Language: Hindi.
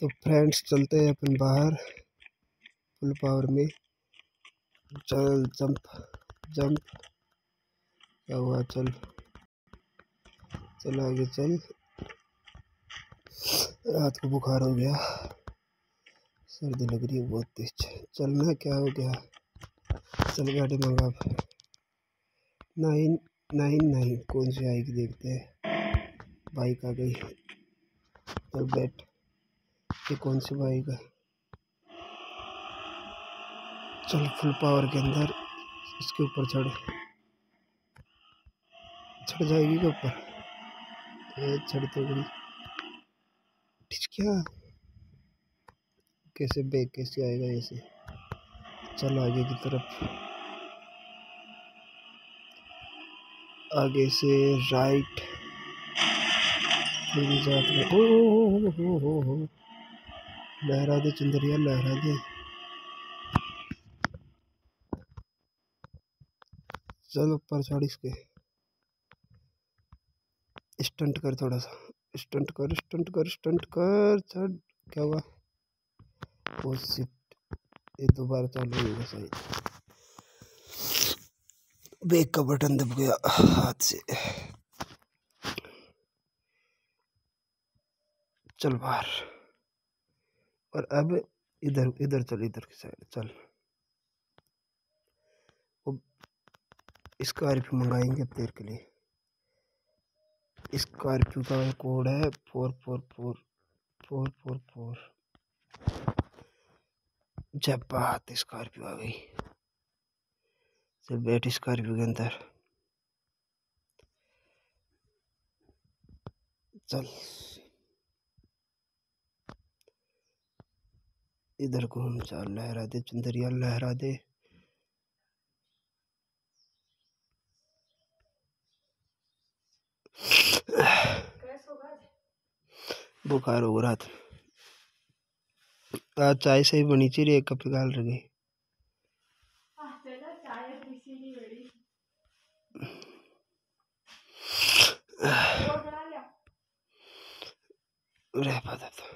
तो फ्रेंड्स चलते हैं अपन बाहर फुल पावर में। चल जंप जंप क्या हुआ? चल। चल आगे चल। रात को बुखार हो गया। सर्दी लग रही है बहुत तेज। चलना क्या हो गया? चल गाड़ी मंगा नाइन नाइन नाइन। कौन सी आएगी देखते हैं। बाइक आ गई। चल बैठ। ये कौन सी बाइक है? चल फुल पावर के अंदर इसके ऊपर चढ़। चढ़ जाएगी के ऊपर? चढ़ तो गई। क्या? कैसे बैग कैसे आएगा ऐसे चल आगे की तरफ़। आगे से राइट ओ हो हो हो हो लहरा दे, चंदरिया, लहरा दे। चल ऊपर चढ़ इसके। स्टंट कर थोड़ा सा। स्टंट कर स्टंट कर स्टंट कर, चढ़। क्या हुआ? वो सिट ये दोबारा चालू होगा सही। ब्रेक का बटन दब गया हाथ से। चल बाहर। और अब इधर इधर चल, इधर की साइड चल। स्कॉर्पियो मंगाएँगे तेरे के लिए। स्कॉर्पियो का कोड है four four four four four four. जब बात स्कॉर्पियो आ गई। चल बैठ स्कॉर्पियो के अंदर। चल। इधर को हम चाल लहरा दे चंदरिया लहरा दे बुखार हो रहा था आज चाय से ही बनी रही एक कप गाल रही रह पाता था